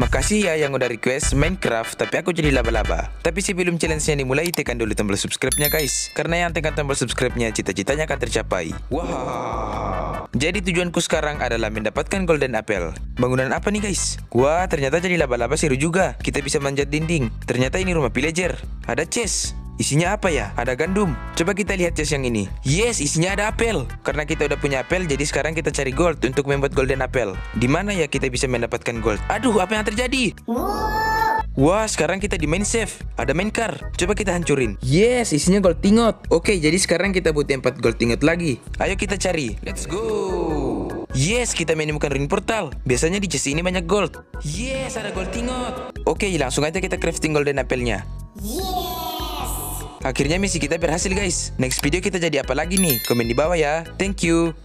Makasih ya yang udah request Minecraft tapi aku jadi laba-laba. Tapi sebelum challenge-nya dimulai tekan dulu tombol subscribe-nya guys. Karena yang tekan tombol subscribe-nya cita-citanya akan tercapai. Wow. Jadi tujuanku sekarang adalah mendapatkan golden apple. Bangunan apa nih guys? Wah ternyata jadi laba-laba seru juga. Kita bisa manjat dinding. Ternyata ini rumah villager. Ada chest. Isinya apa ya? Ada gandum. Coba kita lihat chest yang ini. Yes, isinya ada apel. Karena kita udah punya apel, jadi sekarang kita cari gold untuk membuat golden apple. Di mana ya kita bisa mendapatkan gold? Aduh, apa yang terjadi? Wah, sekarang kita di main save. Ada main car. Coba kita hancurin. Yes, isinya gold tingot. Oke, jadi sekarang kita butuh 4 gold tingot lagi. Ayo kita cari. Let's go. Yes, kita menemukan ring portal. Biasanya di chest ini banyak gold. Yes, ada gold tingot. Oke, langsung aja kita crafting golden apple-nya. Akhirnya misi kita berhasil guys. Next video kita jadi apa lagi nih? Komen di bawah ya. Thank you.